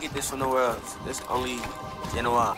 get this from nowhere else. This only Genoa.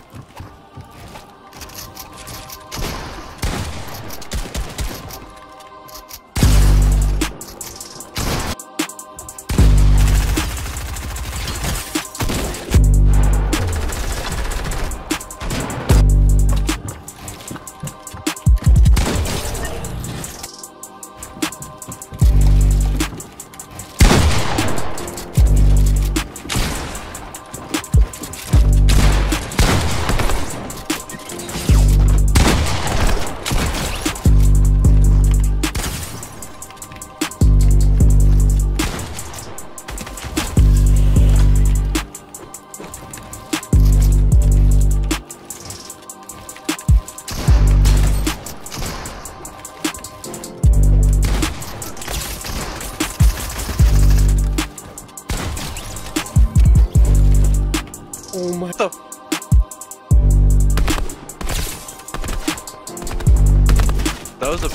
Oh my. the? That was a.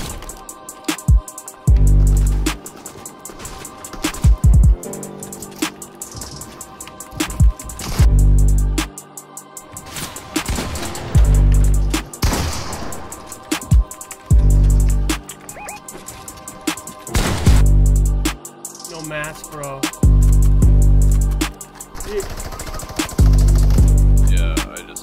No mask, bro. Yeah, I just.